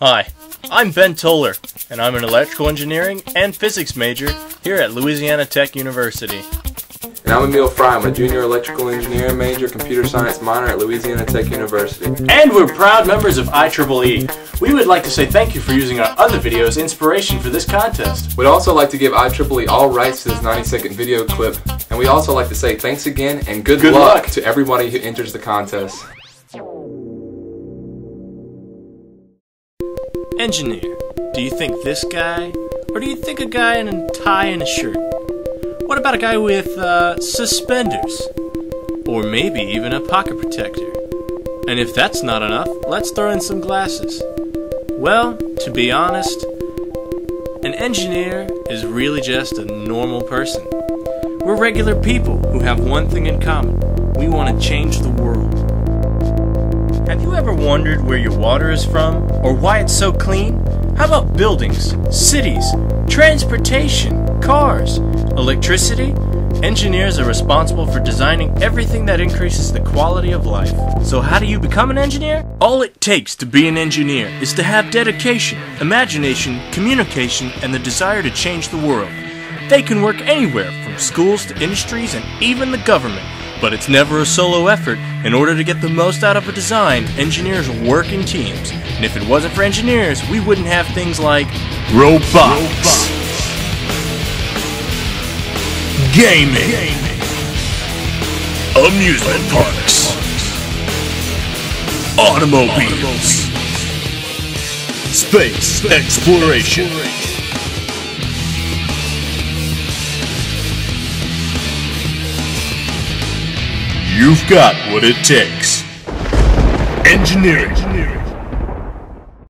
Hi, I'm Ben Toler, and I'm an electrical engineering and physics major here at Louisiana Tech University. And I'm Emile Frey. I'm a junior electrical engineering major, computer science minor at Louisiana Tech University. And we're proud members of IEEE. We would like to say thank you for using our other videos as inspiration for this contest. We'd also like to give IEEE all rights to this 90 second video clip. And we also like to say thanks again and good, Good luck, luck. to everybody who enters the contest. Engineer, do you think this guy, or do you think a guy in a tie and a shirt? What about a guy with uh, suspenders? Or maybe even a pocket protector? And if that's not enough, let's throw in some glasses. Well, to be honest, an engineer is really just a normal person. We're regular people who have one thing in common we want to change the world. Wondered where your water is from or why it's so clean? How about buildings, cities, transportation, cars, electricity? Engineers are responsible for designing everything that increases the quality of life. So, how do you become an engineer? All it takes to be an engineer is to have dedication, imagination, communication, and the desire to change the world. They can work anywhere from schools to industries and even the government. But it's never a solo effort. In order to get the most out of a design, engineers work in teams. And if it wasn't for engineers, we wouldn't have things like robots, gaming, amusement parks, automobiles, space exploration. You've got what it takes. Engineering